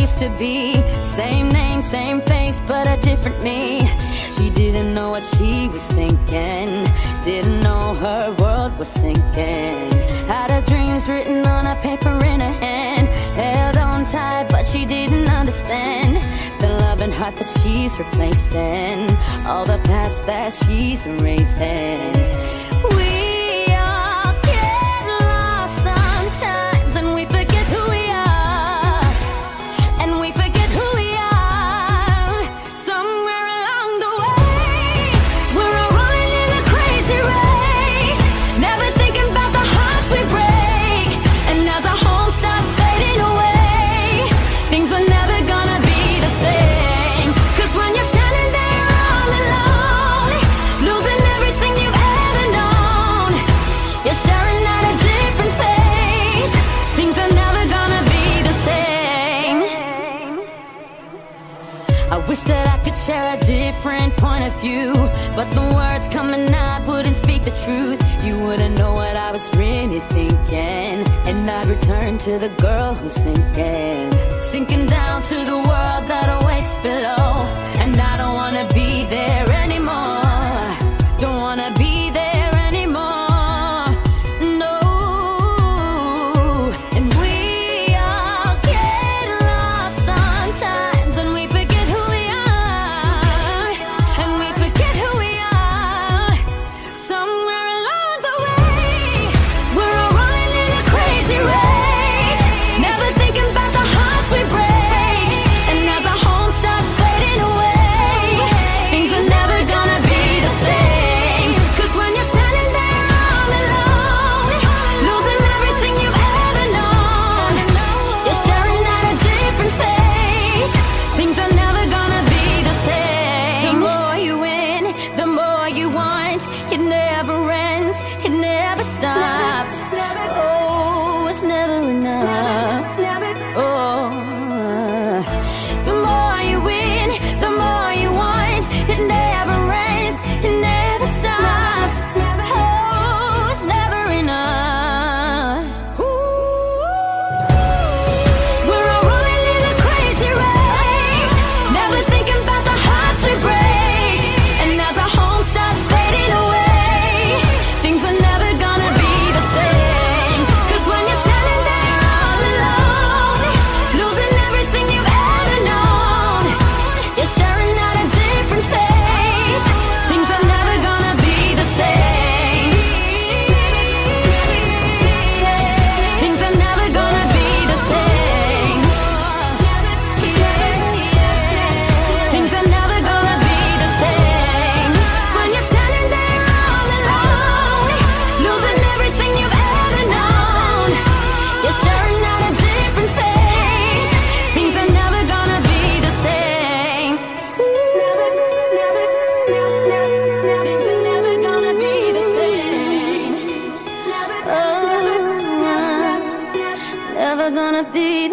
used to be. Same name, same face, but a different me. She didn't know what she was thinking. Didn't know her world was sinking. Had her dreams written on a paper in her hand. Held on tight, but she didn't understand the love and heart that she's replacing. All the past that she's erasing. Wish that I could share a different point of view, but the words coming out wouldn't speak the truth. You wouldn't know what I was really thinking, and I'd return to the girl who's sinking, sinking down. melody